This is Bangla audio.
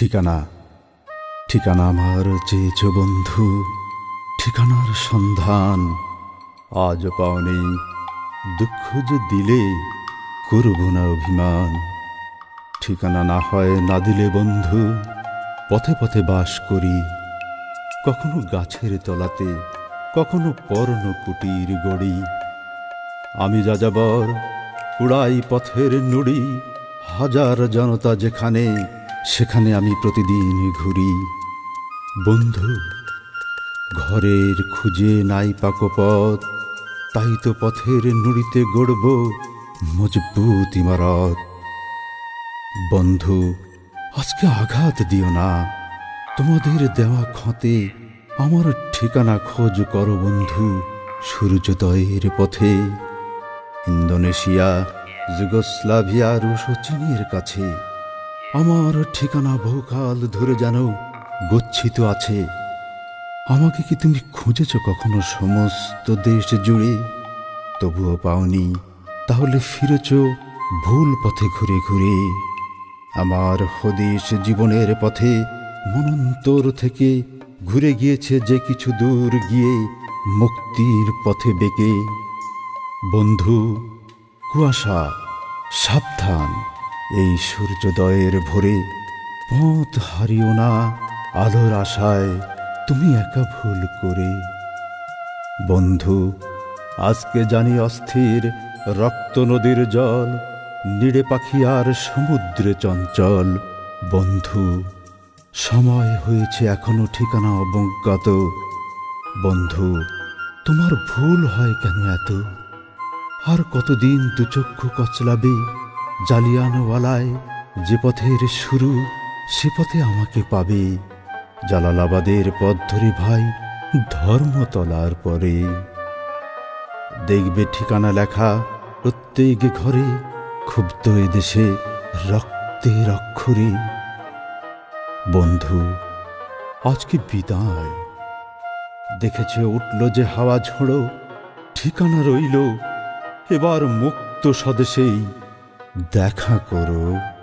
ঠিকানা ঠিকানা আমার চেয়েছ বন্ধু, ঠিকানার সন্ধান। আজ পাওনি দুঃখ যে দিলে করব না অভিমান। ঠিকানা না হয় না দিলে বন্ধু, পথে পথে বাস করি। কখনো গাছের তলাতে, কখনো পর্ণ কুটির গড়ি। আমি যাযাবর কুড়াই পথের নুড়ি, হাজার জনতা যেখানে সেখানে আমি প্রতিদিন ঘুরি। বন্ধু, ঘরের খুঁজে নাই পাকো পথ তাই তো পথের নুড়িতে গড়ব মজবুত ইমারত। বন্ধু, আজকে আঘাত দিও না। তোমাদের দেওয়া ক্ষতে আমার ঠিকানা খোঁজ করো বন্ধু, সূর্যোদয়ের পথে। ইন্দোনেশিয়া যুগোস্লাভিয়া রুশ চীনের কাছে। আমার ঠিকানা বহুকাল ধরে যেন গচ্ছিত আছে। আমাকে কি তুমি খুঁজেছ কখনো সমস্ত দেশ জুড়ে? তবুও পাওনি। তাহলে ফিরেছ ভুল পথে ঘুরে ঘুরে। আমার হদিশ জীবনের পথে মনন্তর থেকে ঘুরে গিয়েছে যে কিছু দূর গিয়ে মুক্তির পথে বেঁকে বন্ধু, কুয়াশা, সাবধান। এই সূর্যোদয়ের ভোরে পথ হারিও না আলোর আশায়, তুমি একা ভুল করে। বন্ধু, আজকে জানি অস্থির, রক্ত নদীর জল, নিড়ে পাখি আর সমুদ্রে চঞ্চল। বন্ধু, সময় হয়েছে এখনও ঠিকানা অবজ্ঞাত। বন্ধু, তোমার ভুল হয় কেন এত? আর কতদিন দুচক্ষু কচলাবে? জালিয়ানওয়ালায় যে পথের শুরু, সে পথে আমাকে পাবে। জালালাবাদের পথ ধরে ভাই, ধর্মতলার পরে। দেখবে ঠিকানা লেখা প্রত্যেক ঘরে, ক্ষুব্ধ দেশে রক্তের অক্ষরে। বন্ধু, আজকে বিদায়। দেখেছে উঠল যে হাওয়া ঝোড়ো, ঠিকানা রইল, এবার মুক্ত স্বদেশেই। দেখা করো।